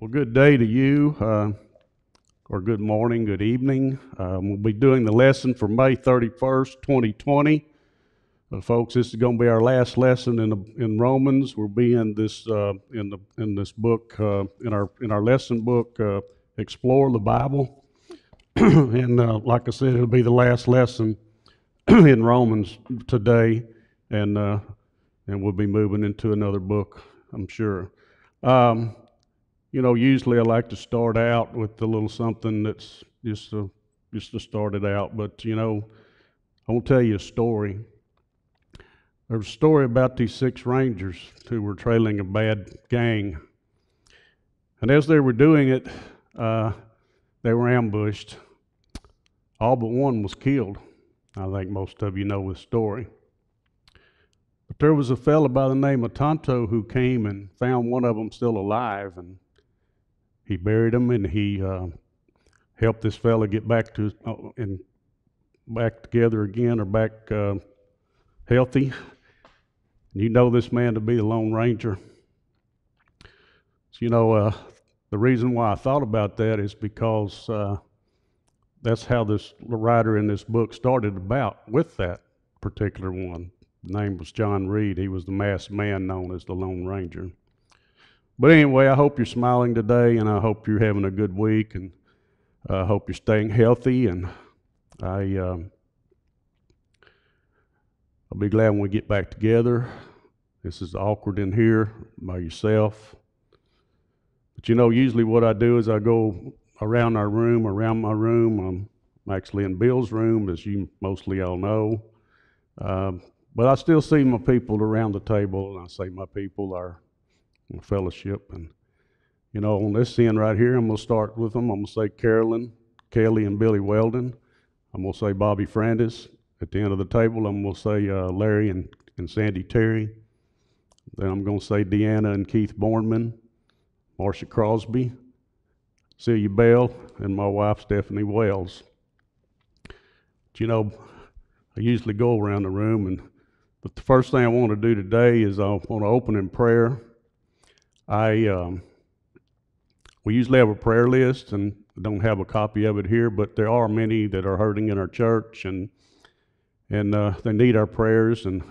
Well, good day to you, uh, or good morning, good evening. Um, we'll be doing the lesson for May 31st, 2020. Uh, folks, this is going to be our last lesson in, the, in Romans. We'll be in this uh, in the in this book uh, in our in our lesson book, uh, Explore the Bible, and uh, like I said, it'll be the last lesson in Romans today, and and we'll be moving into another book, I'm sure. Um, you know, usually I like to start out with a little something that's just to, just to start it out. But you know, I to tell you a story. There's a story about these six rangers who were trailing a bad gang, and as they were doing it, uh, they were ambushed. All but one was killed. I think most of you know the story. But there was a fellow by the name of Tonto who came and found one of them still alive, and he buried him and he uh, helped this fella get back to uh, and back together again or back uh, healthy. You know this man to be the Lone Ranger. So, you know, uh, the reason why I thought about that is because uh, that's how this writer in this book started about with that particular one. The name was John Reid. He was the masked man known as the Lone Ranger. But anyway, I hope you're smiling today, and I hope you're having a good week, and I hope you're staying healthy. And I, um, I'll be glad when we get back together. This is awkward in here by yourself. But you know, usually what I do is I go around our room, around my room. I'm actually in Bill's room, as you mostly all know. Um, but I still see my people around the table, and I say my people are fellowship. And, you know, on this end right here, I'm going to start with them. I'm going to say Carolyn, Kelly, and Billy Weldon. I'm going to say Bobby Frandis. At the end of the table, I'm going to say uh, Larry and, and Sandy Terry. Then I'm going to say Deanna and Keith Bornman, Marcia Crosby, Celia Bell, and my wife, Stephanie Wells. But, you know, I usually go around the room, and but the first thing I want to do today is I want to open in prayer. I um, we usually have a prayer list, and don't have a copy of it here, but there are many that are hurting in our church, and and uh, they need our prayers, and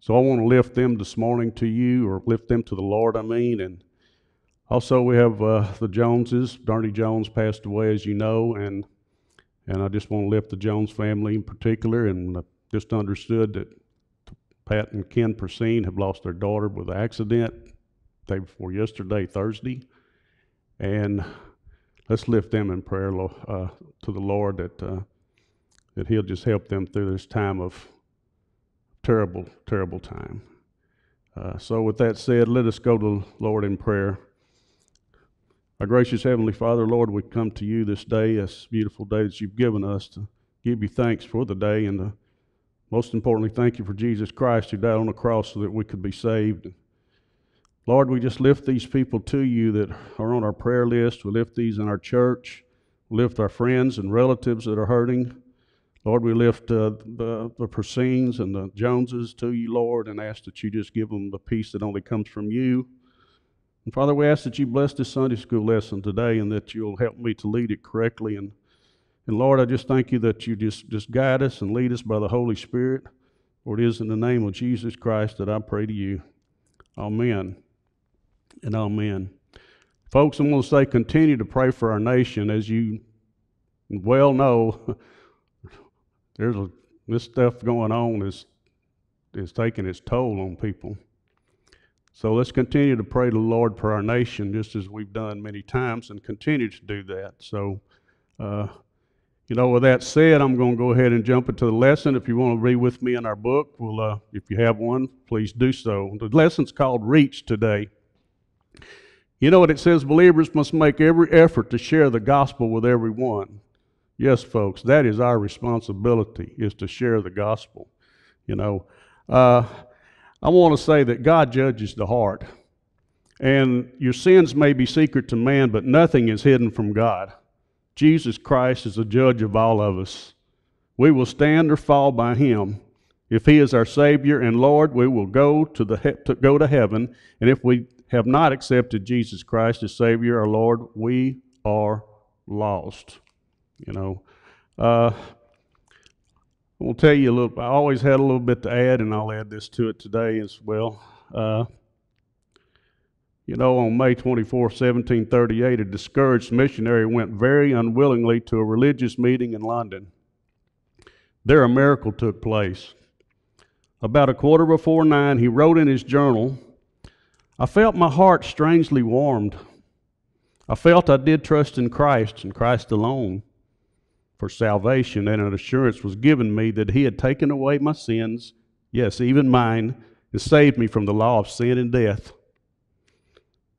so I want to lift them this morning to you, or lift them to the Lord. I mean, and also we have uh, the Joneses. Darnie Jones passed away, as you know, and and I just want to lift the Jones family in particular, and uh, just understood that Pat and Ken Persine have lost their daughter with an accident day before yesterday, Thursday. And let's lift them in prayer uh, to the Lord that, uh, that He'll just help them through this time of terrible, terrible time. Uh, so, with that said, let us go to the Lord in prayer. Our gracious Heavenly Father, Lord, we come to you this day, this beautiful day that you've given us to give you thanks for the day and to, most importantly, thank you for Jesus Christ who died on the cross so that we could be saved. Lord, we just lift these people to you that are on our prayer list. We lift these in our church. We lift our friends and relatives that are hurting. Lord, we lift uh, the, the Persines and the Joneses to you, Lord, and ask that you just give them the peace that only comes from you. And Father, we ask that you bless this Sunday school lesson today and that you'll help me to lead it correctly. And, and Lord, I just thank you that you just, just guide us and lead us by the Holy Spirit. For it is in the name of Jesus Christ that I pray to you. Amen and amen. Folks, I'm going to say continue to pray for our nation. As you well know, there's a, this stuff going on is, is taking its toll on people. So let's continue to pray to the Lord for our nation, just as we've done many times, and continue to do that. So, uh, you know, with that said, I'm going to go ahead and jump into the lesson. If you want to read with me in our book, well, uh, if you have one, please do so. The lesson's called Reach today. You know what it says? Believers must make every effort to share the gospel with everyone. Yes, folks, that is our responsibility, is to share the gospel. You know, uh, I want to say that God judges the heart. And your sins may be secret to man, but nothing is hidden from God. Jesus Christ is the judge of all of us. We will stand or fall by him. If he is our Savior and Lord, we will go to, the he- to go to heaven. And if we have not accepted Jesus Christ as Savior or Lord, we are lost. You know, uh, I will tell you a little. I always had a little bit to add, and I'll add this to it today as well. Uh, you know, on May 24, 1738, a discouraged missionary went very unwillingly to a religious meeting in London. There, a miracle took place. About a quarter before nine, he wrote in his journal, I felt my heart strangely warmed. I felt I did trust in Christ and Christ alone for salvation, and an assurance was given me that He had taken away my sins, yes, even mine, and saved me from the law of sin and death.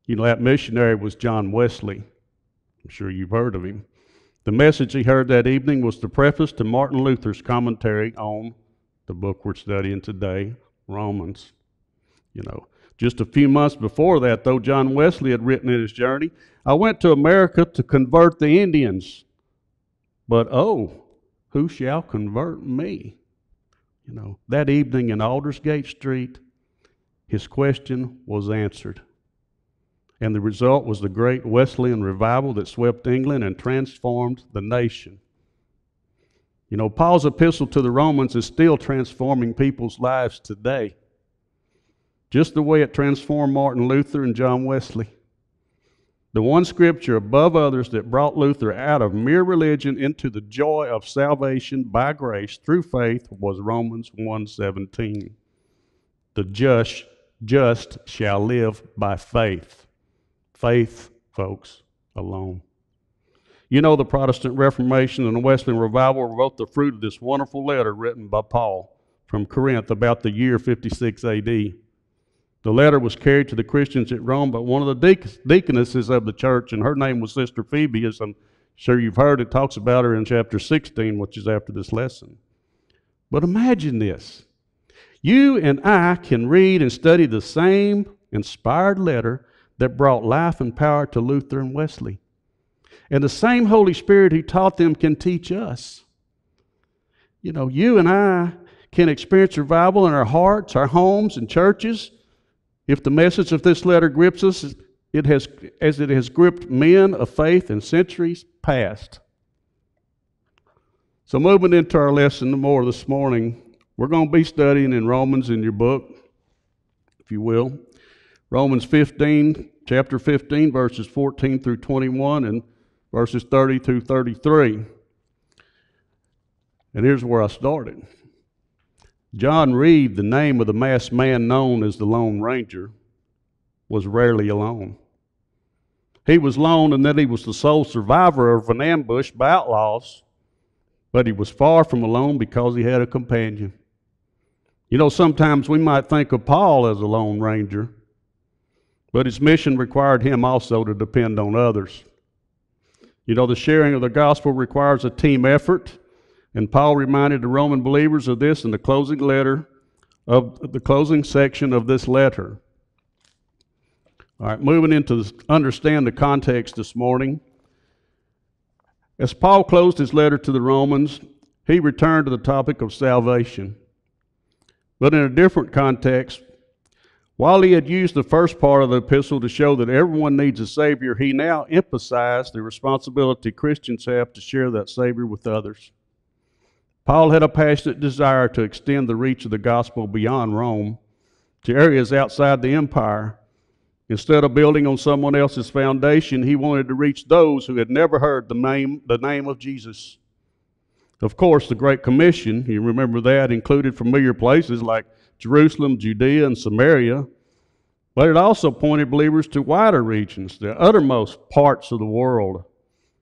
You know, that missionary was John Wesley. I'm sure you've heard of him. The message he heard that evening was the preface to Martin Luther's commentary on the book we're studying today, Romans. You know, just a few months before that, though, John Wesley had written in his journey, I went to America to convert the Indians. But oh, who shall convert me? You know, that evening in Aldersgate Street, his question was answered. And the result was the great Wesleyan revival that swept England and transformed the nation. You know, Paul's epistle to the Romans is still transforming people's lives today, just the way it transformed Martin Luther and John Wesley. The one scripture above others that brought Luther out of mere religion into the joy of salvation by grace through faith was Romans 1:17. The just just shall live by faith. Faith, folks, alone. You know, the Protestant Reformation and the Wesleyan Revival were both the fruit of this wonderful letter written by Paul from Corinth about the year 56 AD. The letter was carried to the Christians at Rome by one of the deaconesses of the church, and her name was Sister Phoebe, as I'm sure you've heard. It talks about her in chapter 16, which is after this lesson. But imagine this you and I can read and study the same inspired letter that brought life and power to Luther and Wesley. And the same Holy Spirit who taught them can teach us. You know, you and I can experience revival in our hearts, our homes, and churches. If the message of this letter grips us, it has, as it has gripped men of faith in centuries past. So, moving into our lesson more this morning, we're going to be studying in Romans in your book, if you will. Romans 15, chapter 15, verses 14 through 21, and verses 30 through 33. And here's where I started. John Reid, the name of the masked man known as the Lone Ranger, was rarely alone. He was lone in that he was the sole survivor of an ambush by outlaws, but he was far from alone because he had a companion. You know, sometimes we might think of Paul as a Lone Ranger, but his mission required him also to depend on others. You know, the sharing of the gospel requires a team effort, and Paul reminded the Roman believers of this in the closing letter of the closing section of this letter. All right, moving into the, understand the context this morning. As Paul closed his letter to the Romans, he returned to the topic of salvation. But in a different context, while he had used the first part of the epistle to show that everyone needs a Savior, he now emphasized the responsibility Christians have to share that Savior with others. Paul had a passionate desire to extend the reach of the gospel beyond Rome to areas outside the empire. Instead of building on someone else's foundation, he wanted to reach those who had never heard the name, the name of Jesus. Of course, the Great Commission, you remember that, included familiar places like Jerusalem, Judea, and Samaria, but it also pointed believers to wider regions, the uttermost parts of the world.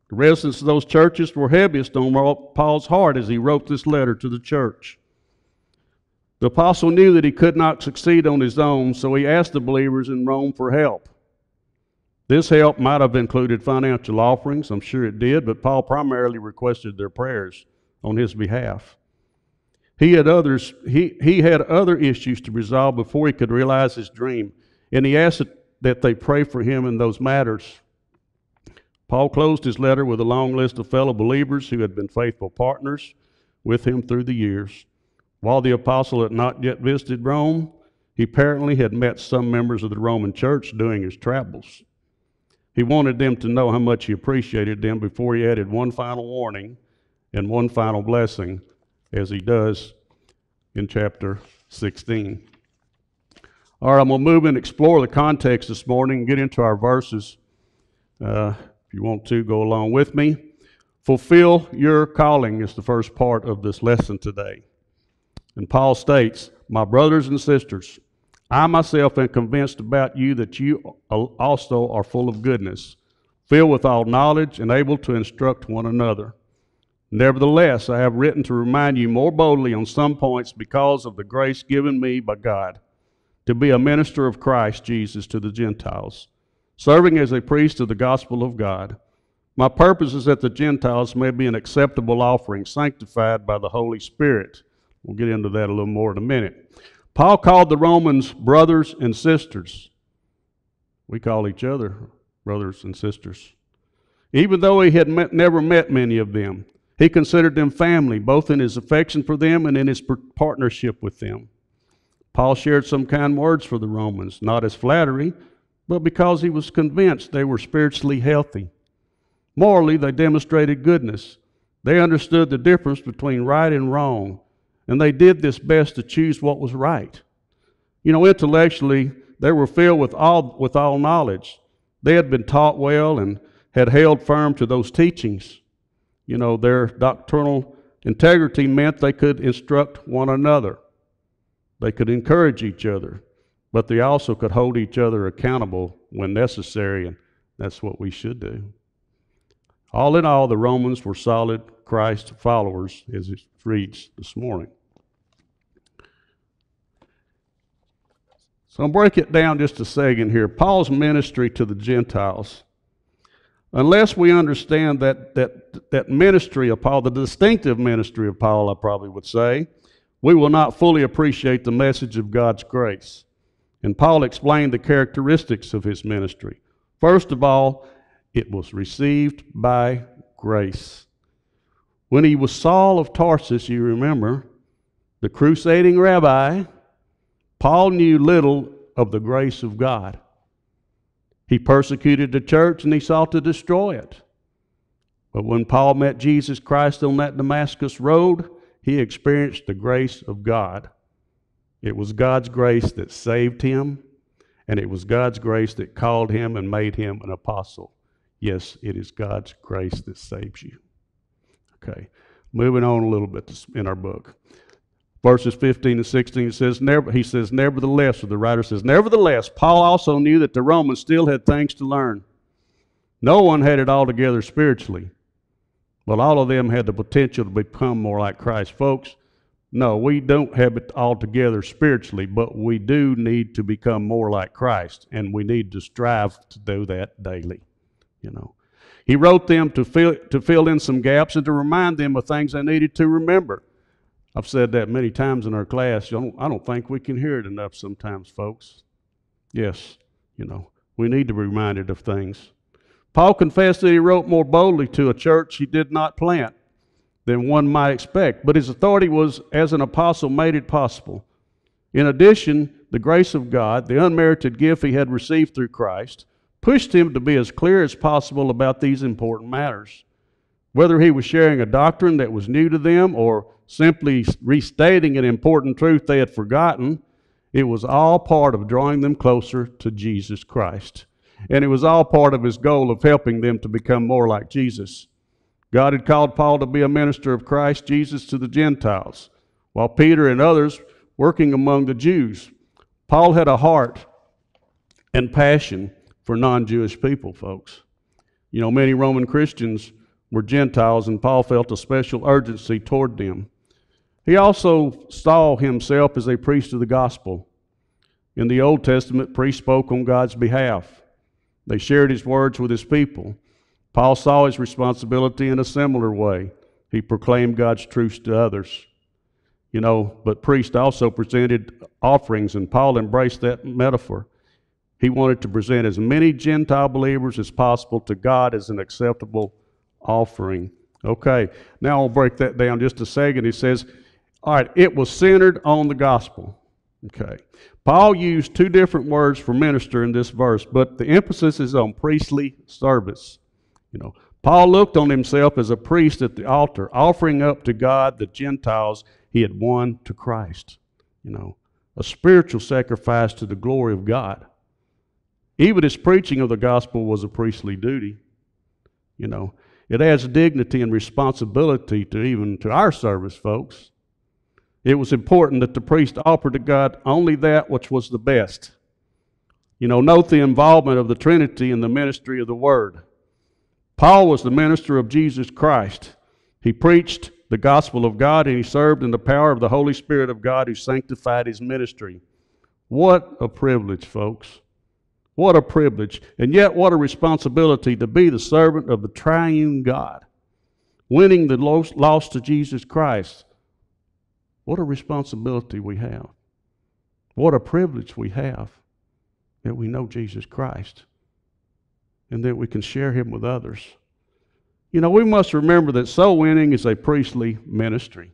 The residents of those churches were heaviest on Paul's heart as he wrote this letter to the church. The apostle knew that he could not succeed on his own, so he asked the believers in Rome for help. This help might have included financial offerings, I'm sure it did, but Paul primarily requested their prayers on his behalf. He had others, he, he had other issues to resolve before he could realize his dream. And he asked that they pray for him in those matters. Paul closed his letter with a long list of fellow believers who had been faithful partners with him through the years. While the apostle had not yet visited Rome, He apparently had met some members of the Roman church during his travels. He wanted them to know how much he appreciated them before he added one final warning and one final blessing, as he does in chapter 16. All right, I'm going to move and explore the context this morning and get into our verses. Uh, if you want to, go along with me. Fulfill your calling is the first part of this lesson today. And Paul states, My brothers and sisters, I myself am convinced about you that you also are full of goodness, filled with all knowledge, and able to instruct one another. Nevertheless, I have written to remind you more boldly on some points because of the grace given me by God to be a minister of Christ Jesus to the Gentiles, serving as a priest of the gospel of God. My purpose is that the Gentiles may be an acceptable offering, sanctified by the Holy Spirit. We'll get into that a little more in a minute. Paul called the Romans brothers and sisters. We call each other brothers and sisters. Even though he had met, never met many of them, he considered them family, both in his affection for them and in his partnership with them. Paul shared some kind words for the Romans, not as flattery, but because he was convinced they were spiritually healthy. Morally, they demonstrated goodness. They understood the difference between right and wrong, and they did this best to choose what was right. You know, intellectually, they were filled with all, with all knowledge. They had been taught well and had held firm to those teachings. You know, their doctrinal integrity meant they could instruct one another, they could encourage each other, but they also could hold each other accountable when necessary, and that's what we should do. All in all, the Romans were solid Christ followers, as it reads this morning. So I'll break it down just a second here. Paul's ministry to the Gentiles. Unless we understand that, that, that ministry of Paul, the distinctive ministry of Paul, I probably would say, we will not fully appreciate the message of God's grace. And Paul explained the characteristics of his ministry. First of all, it was received by grace. When he was Saul of Tarsus, you remember, the crusading rabbi, Paul knew little of the grace of God. He persecuted the church and he sought to destroy it. But when Paul met Jesus Christ on that Damascus road, he experienced the grace of God. It was God's grace that saved him, and it was God's grace that called him and made him an apostle. Yes, it is God's grace that saves you. Okay, moving on a little bit in our book verses 15 and 16 says never he says nevertheless or the writer says nevertheless paul also knew that the romans still had things to learn no one had it all together spiritually but all of them had the potential to become more like christ folks no we don't have it all together spiritually but we do need to become more like christ and we need to strive to do that daily you know he wrote them to fill, to fill in some gaps and to remind them of things they needed to remember I've said that many times in our class. I don't, I don't think we can hear it enough sometimes, folks. Yes, you know, we need to be reminded of things. Paul confessed that he wrote more boldly to a church he did not plant than one might expect, but his authority was as an apostle made it possible. In addition, the grace of God, the unmerited gift he had received through Christ, pushed him to be as clear as possible about these important matters. Whether he was sharing a doctrine that was new to them or simply restating an important truth they had forgotten. It was all part of drawing them closer to Jesus Christ. And it was all part of his goal of helping them to become more like Jesus. God had called Paul to be a minister of Christ Jesus to the Gentiles, while Peter and others working among the Jews. Paul had a heart and passion for non Jewish people, folks. You know, many Roman Christians were Gentiles, and Paul felt a special urgency toward them. He also saw himself as a priest of the gospel. In the Old Testament, priests spoke on God's behalf. They shared his words with his people. Paul saw his responsibility in a similar way. He proclaimed God's truths to others. You know, but priests also presented offerings, and Paul embraced that metaphor. He wanted to present as many Gentile believers as possible to God as an acceptable offering. Okay, now I'll break that down just a second. He says, all right, it was centered on the gospel. Okay. Paul used two different words for minister in this verse, but the emphasis is on priestly service. You know, Paul looked on himself as a priest at the altar, offering up to God the Gentiles he had won to Christ. You know, a spiritual sacrifice to the glory of God. Even his preaching of the gospel was a priestly duty. You know, it adds dignity and responsibility to even to our service, folks. It was important that the priest offered to God only that which was the best. You know, note the involvement of the Trinity in the ministry of the Word. Paul was the minister of Jesus Christ. He preached the gospel of God and he served in the power of the Holy Spirit of God who sanctified his ministry. What a privilege, folks. What a privilege. And yet, what a responsibility to be the servant of the triune God, winning the lost to Jesus Christ. What a responsibility we have. What a privilege we have that we know Jesus Christ and that we can share him with others. You know, we must remember that soul winning is a priestly ministry,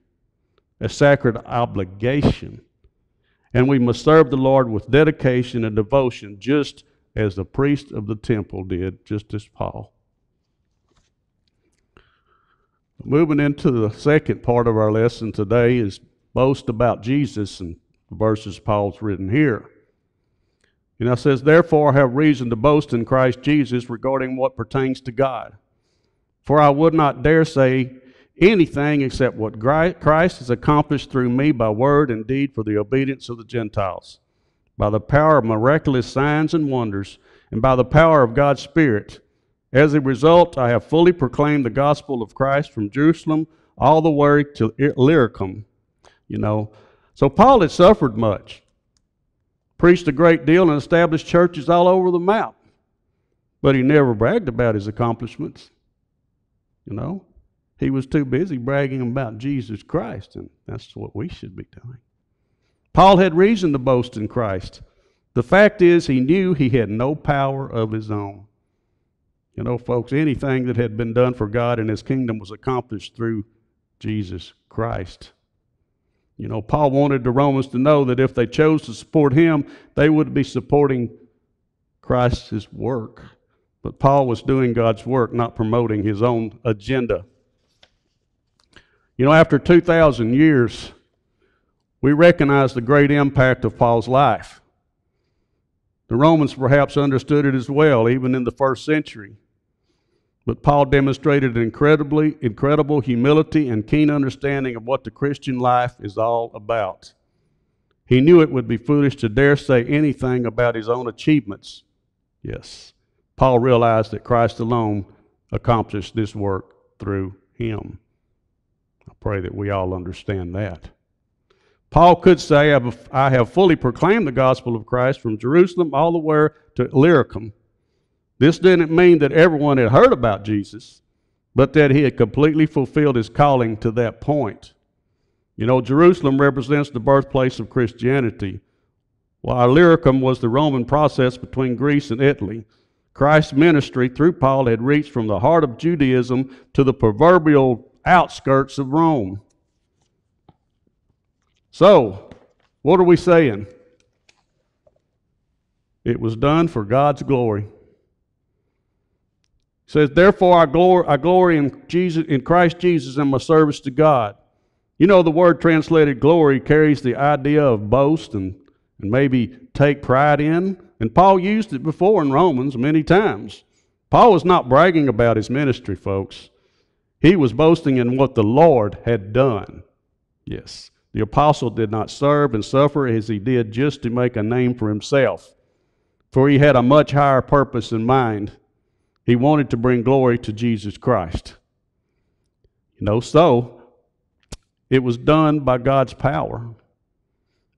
a sacred obligation. And we must serve the Lord with dedication and devotion, just as the priest of the temple did, just as Paul. Moving into the second part of our lesson today is boast about Jesus and the verses Paul's written here. And it says, Therefore I have reason to boast in Christ Jesus regarding what pertains to God. For I would not dare say anything except what Christ has accomplished through me by word and deed for the obedience of the Gentiles by the power of miraculous signs and wonders, and by the power of God's Spirit. As a result, I have fully proclaimed the gospel of Christ from Jerusalem all the way to Illyricum. You know, so Paul had suffered much, preached a great deal, and established churches all over the map. But he never bragged about his accomplishments. You know, he was too busy bragging about Jesus Christ, and that's what we should be doing. Paul had reason to boast in Christ. The fact is, he knew he had no power of his own. You know, folks, anything that had been done for God in his kingdom was accomplished through Jesus Christ. You know, Paul wanted the Romans to know that if they chose to support him, they would be supporting Christ's work. But Paul was doing God's work, not promoting his own agenda. You know, after 2,000 years, we recognize the great impact of Paul's life. The Romans perhaps understood it as well, even in the first century. But Paul demonstrated incredibly incredible humility and keen understanding of what the Christian life is all about. He knew it would be foolish to dare say anything about his own achievements. Yes, Paul realized that Christ alone accomplished this work through him. I pray that we all understand that. Paul could say, I have fully proclaimed the gospel of Christ from Jerusalem all the way to Illyricum. This didn't mean that everyone had heard about Jesus, but that he had completely fulfilled his calling to that point. You know, Jerusalem represents the birthplace of Christianity, while Illyricum was the Roman process between Greece and Italy. Christ's ministry through Paul had reached from the heart of Judaism to the proverbial outskirts of Rome. So, what are we saying? It was done for God's glory. It says, Therefore I glory, I glory in, Jesus, in Christ Jesus and my service to God. You know, the word translated glory carries the idea of boast and, and maybe take pride in. And Paul used it before in Romans many times. Paul was not bragging about his ministry, folks. He was boasting in what the Lord had done. Yes. The apostle did not serve and suffer as he did just to make a name for himself, for he had a much higher purpose in mind. He wanted to bring glory to Jesus Christ. You know, so it was done by God's power.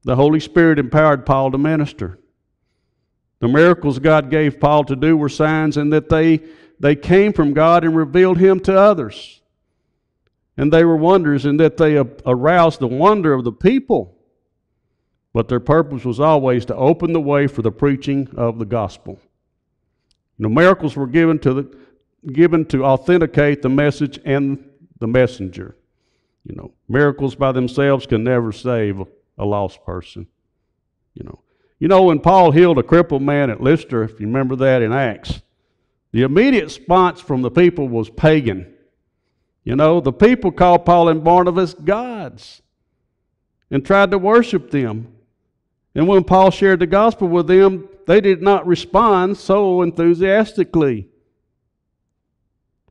The Holy Spirit empowered Paul to minister. The miracles God gave Paul to do were signs and that they, they came from God and revealed him to others and they were wonders in that they aroused the wonder of the people. But their purpose was always to open the way for the preaching of the gospel. The miracles were given to, the, given to authenticate the message and the messenger. You know, miracles by themselves can never save a lost person. You know, you know when Paul healed a crippled man at Lystra, if you remember that in Acts, the immediate response from the people was pagan. You know, the people called Paul and Barnabas gods and tried to worship them. And when Paul shared the gospel with them, they did not respond so enthusiastically.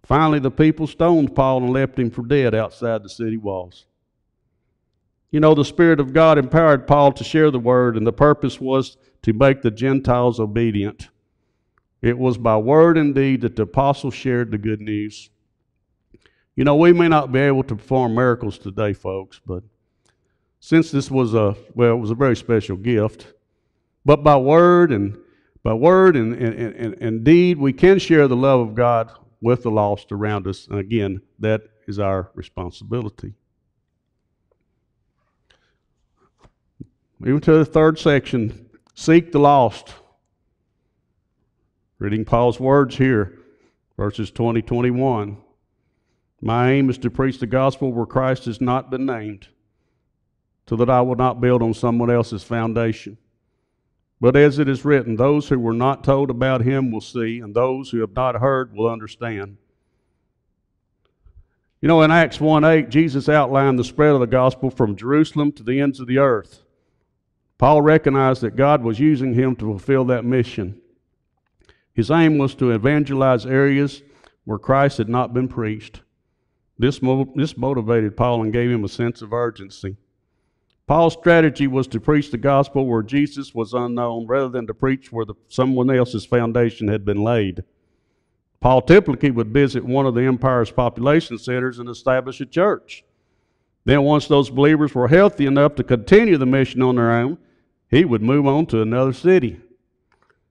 Finally, the people stoned Paul and left him for dead outside the city walls. You know, the Spirit of God empowered Paul to share the word, and the purpose was to make the Gentiles obedient. It was by word and deed that the apostles shared the good news. You know, we may not be able to perform miracles today, folks, but since this was a, well, it was a very special gift, but by word and by word and, and, and, and deed, we can share the love of God with the lost around us. And again, that is our responsibility. Moving to the third section seek the lost. Reading Paul's words here, verses 20 21. My aim is to preach the gospel where Christ has not been named, so that I will not build on someone else's foundation. But as it is written, those who were not told about him will see, and those who have not heard will understand. You know, in Acts 1 8, Jesus outlined the spread of the gospel from Jerusalem to the ends of the earth. Paul recognized that God was using him to fulfill that mission. His aim was to evangelize areas where Christ had not been preached. This, mo- this motivated Paul and gave him a sense of urgency. Paul's strategy was to preach the gospel where Jesus was unknown rather than to preach where the, someone else's foundation had been laid. Paul typically would visit one of the empire's population centers and establish a church. Then, once those believers were healthy enough to continue the mission on their own, he would move on to another city.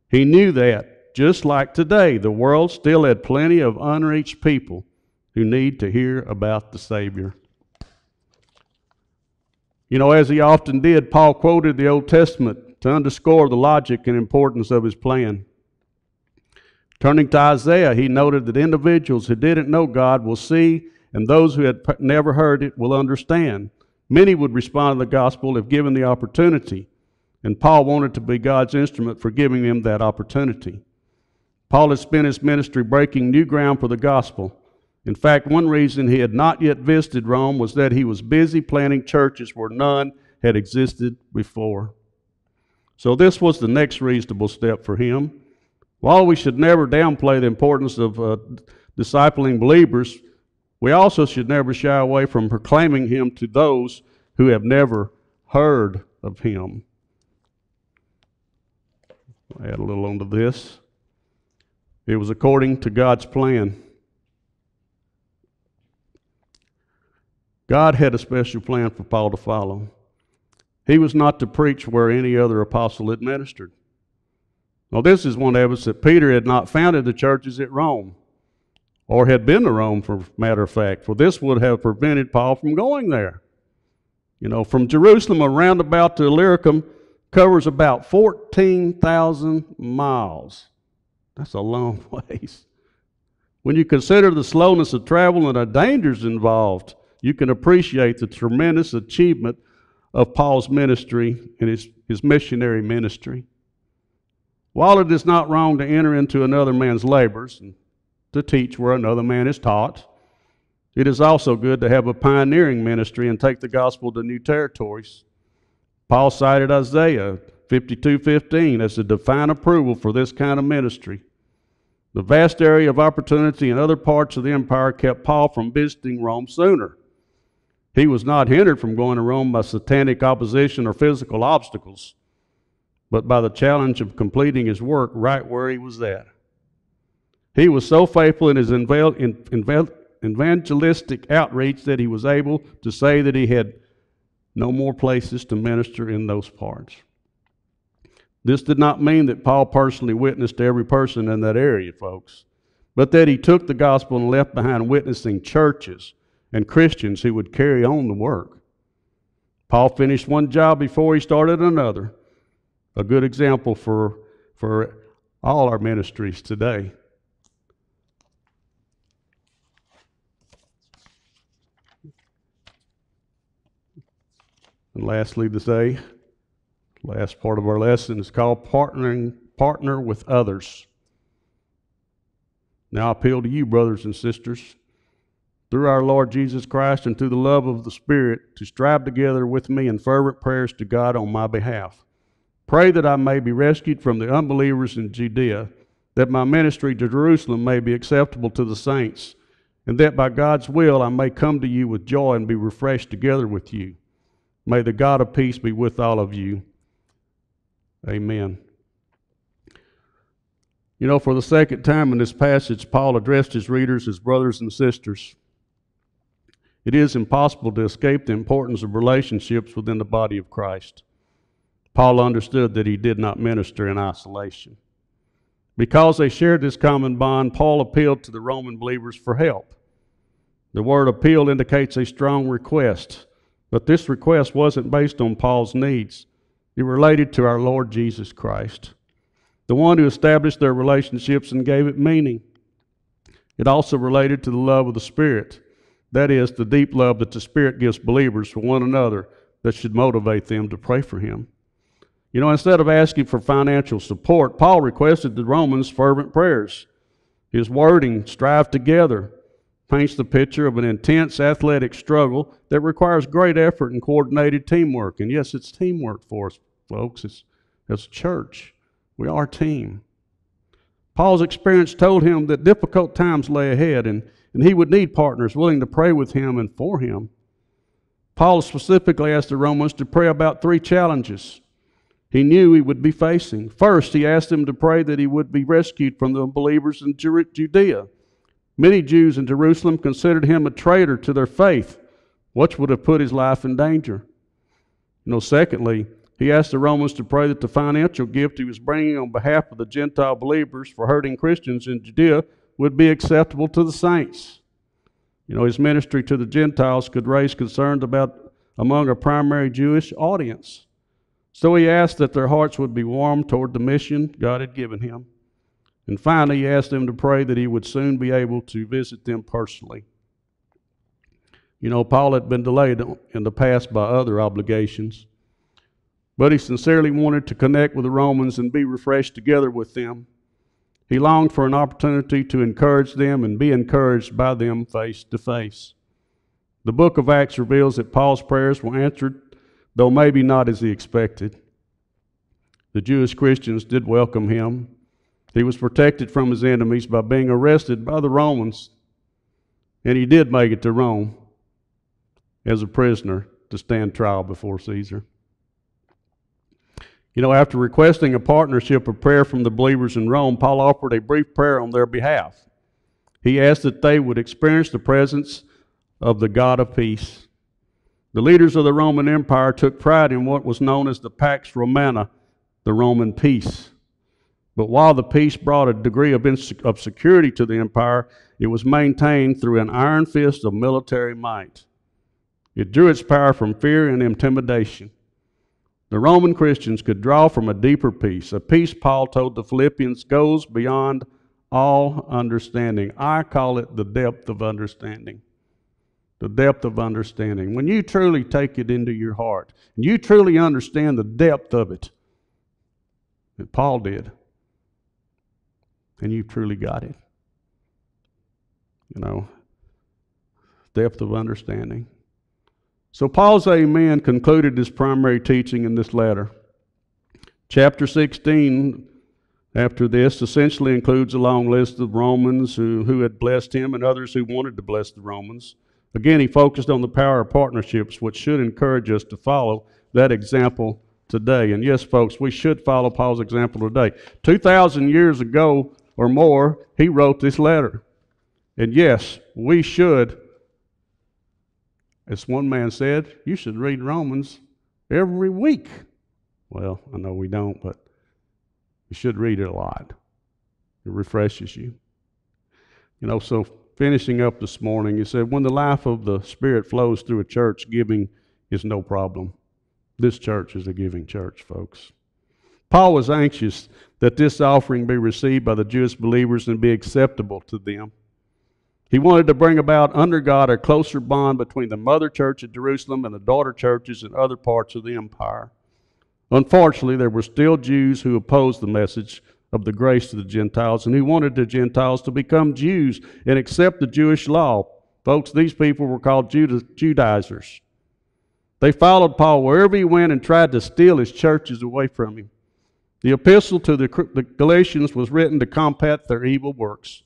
He knew that, just like today, the world still had plenty of unreached people who need to hear about the Savior. You know, as he often did, Paul quoted the Old Testament to underscore the logic and importance of his plan. Turning to Isaiah, he noted that individuals who didn't know God will see, and those who had never heard it will understand. Many would respond to the gospel if given the opportunity, and Paul wanted to be God's instrument for giving them that opportunity. Paul had spent his ministry breaking new ground for the gospel. In fact, one reason he had not yet visited Rome was that he was busy planting churches where none had existed before. So, this was the next reasonable step for him. While we should never downplay the importance of uh, discipling believers, we also should never shy away from proclaiming him to those who have never heard of him. I'll add a little onto this. It was according to God's plan. God had a special plan for Paul to follow. He was not to preach where any other apostle had ministered. Well, this is one evidence that Peter had not founded the churches at Rome, or had been to Rome, for matter of fact, for this would have prevented Paul from going there. You know, from Jerusalem around about to Illyricum covers about 14,000 miles. That's a long ways. When you consider the slowness of travel and the dangers involved, you can appreciate the tremendous achievement of Paul's ministry and his, his missionary ministry. While it is not wrong to enter into another man's labors and to teach where another man is taught, it is also good to have a pioneering ministry and take the gospel to new territories. Paul cited Isaiah 52:15 as the divine approval for this kind of ministry. The vast area of opportunity in other parts of the empire kept Paul from visiting Rome sooner. He was not hindered from going to Rome by satanic opposition or physical obstacles but by the challenge of completing his work right where he was at. He was so faithful in his evangelistic outreach that he was able to say that he had no more places to minister in those parts. This did not mean that Paul personally witnessed to every person in that area, folks, but that he took the gospel and left behind witnessing churches and Christians who would carry on the work. Paul finished one job before he started another a good example for, for all our ministries today. And lastly, to say, Last part of our lesson is called partnering, partner with others. Now I appeal to you, brothers and sisters, through our Lord Jesus Christ and through the love of the Spirit, to strive together with me in fervent prayers to God on my behalf. Pray that I may be rescued from the unbelievers in Judea, that my ministry to Jerusalem may be acceptable to the saints, and that by God's will I may come to you with joy and be refreshed together with you. May the God of peace be with all of you. Amen. You know, for the second time in this passage, Paul addressed his readers as brothers and sisters. It is impossible to escape the importance of relationships within the body of Christ. Paul understood that he did not minister in isolation. Because they shared this common bond, Paul appealed to the Roman believers for help. The word appeal indicates a strong request, but this request wasn't based on Paul's needs. It related to our Lord Jesus Christ, the one who established their relationships and gave it meaning. It also related to the love of the Spirit, that is, the deep love that the Spirit gives believers for one another that should motivate them to pray for Him. You know, instead of asking for financial support, Paul requested the Romans fervent prayers. His wording, strive together, paints the picture of an intense athletic struggle that requires great effort and coordinated teamwork. And yes, it's teamwork for us, folks. It's, as a church, we are a team. Paul's experience told him that difficult times lay ahead and, and he would need partners willing to pray with him and for him. Paul specifically asked the Romans to pray about three challenges he knew he would be facing. First, he asked them to pray that he would be rescued from the unbelievers in Judea. Many Jews in Jerusalem considered him a traitor to their faith, which would have put his life in danger. You know, secondly, he asked the Romans to pray that the financial gift he was bringing on behalf of the Gentile believers for hurting Christians in Judea would be acceptable to the saints. You know, his ministry to the Gentiles could raise concerns about among a primary Jewish audience. So he asked that their hearts would be warm toward the mission God had given him. And finally, he asked them to pray that he would soon be able to visit them personally. You know, Paul had been delayed in the past by other obligations, but he sincerely wanted to connect with the Romans and be refreshed together with them. He longed for an opportunity to encourage them and be encouraged by them face to face. The book of Acts reveals that Paul's prayers were answered though maybe not as he expected. The Jewish Christians did welcome him. He was protected from his enemies by being arrested by the Romans, and he did make it to Rome as a prisoner to stand trial before Caesar. You know, after requesting a partnership of prayer from the believers in Rome, Paul offered a brief prayer on their behalf. He asked that they would experience the presence of the God of peace the leaders of the Roman Empire took pride in what was known as the Pax Romana, the Roman peace. But while the peace brought a degree of, of security to the empire, it was maintained through an iron fist of military might. It drew its power from fear and intimidation. The Roman Christians could draw from a deeper peace, a peace Paul told the Philippians goes beyond all understanding. I call it the depth of understanding the depth of understanding. When you truly take it into your heart, and you truly understand the depth of it, that Paul did, and you truly got it. You know, depth of understanding. So Paul's amen concluded his primary teaching in this letter. Chapter 16, after this, essentially includes a long list of Romans who, who had blessed him and others who wanted to bless the Romans. Again, he focused on the power of partnerships, which should encourage us to follow that example today. And yes, folks, we should follow Paul's example today. 2,000 years ago or more, he wrote this letter. And yes, we should, as one man said, you should read Romans every week. Well, I know we don't, but you should read it a lot. It refreshes you. You know, so finishing up this morning, he said, When the life of the Spirit flows through a church, giving is no problem. This church is a giving church, folks. Paul was anxious that this offering be received by the Jewish believers and be acceptable to them. He wanted to bring about under God a closer bond between the mother church at Jerusalem and the daughter churches in other parts of the empire. Unfortunately, there were still Jews who opposed the message of the grace to the Gentiles and who wanted the Gentiles to become Jews and accept the Jewish law. Folks, these people were called Judaizers. They followed Paul wherever he went and tried to steal his churches away from him. The epistle to the, the Galatians was written to combat their evil works.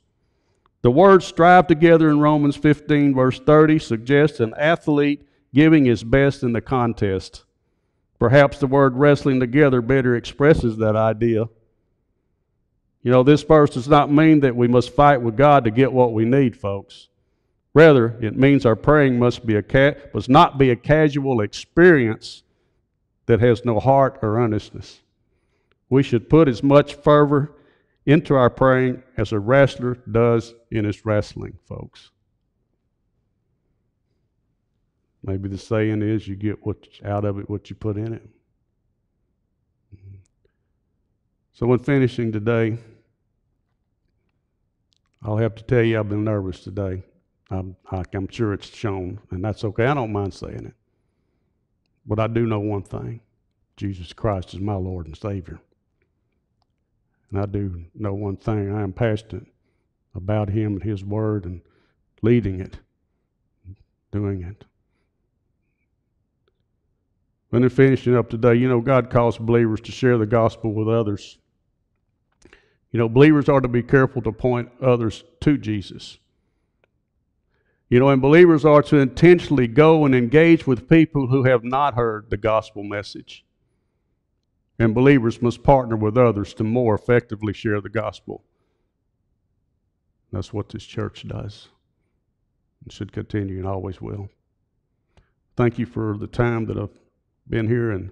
The word strive together in Romans 15, verse 30, suggests an athlete giving his best in the contest. Perhaps the word wrestling together better expresses that idea. You know, this verse does not mean that we must fight with God to get what we need, folks. Rather, it means our praying must, be a ca- must not be a casual experience that has no heart or earnestness. We should put as much fervor into our praying as a wrestler does in his wrestling, folks. Maybe the saying is you get what out of it what you put in it. So in finishing today, I'll have to tell you I've been nervous today. I'm, I'm sure it's shown, and that's okay. I don't mind saying it. But I do know one thing Jesus Christ is my Lord and Savior. And I do know one thing I am passionate about Him and His Word and leading it, doing it. When they're finishing up today, you know, God calls believers to share the gospel with others. You know, believers are to be careful to point others to Jesus. You know, and believers are to intentionally go and engage with people who have not heard the gospel message. And believers must partner with others to more effectively share the gospel. That's what this church does and should continue and always will. Thank you for the time that I've been here, and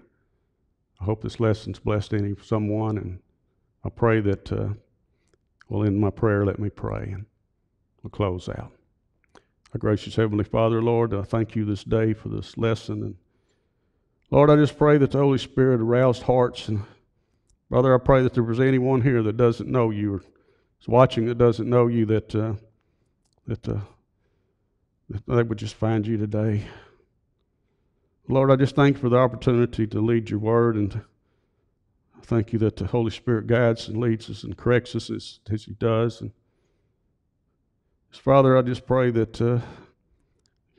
I hope this lesson's blessed any someone. And I pray that, uh, well, in my prayer, let me pray, and we'll close out. Our gracious Heavenly Father, Lord, I thank you this day for this lesson. And Lord, I just pray that the Holy Spirit aroused hearts. And Brother, I pray that there was anyone here that doesn't know you or is watching that doesn't know you, that, uh, that, uh, that they would just find you today. Lord, I just thank you for the opportunity to lead your word. And I thank you that the Holy Spirit guides and leads us and corrects us as, as He does. And Father, I just pray that uh,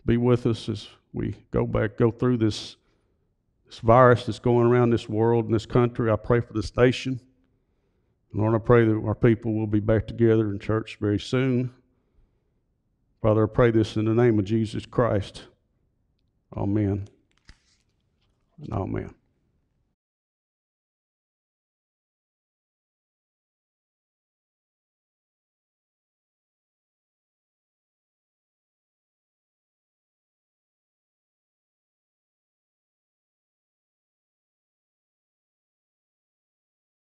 be with us as we go back, go through this this virus that's going around this world and this country. I pray for this nation. Lord, I pray that our people will be back together in church very soon. Father, I pray this in the name of Jesus Christ. Amen. And amen.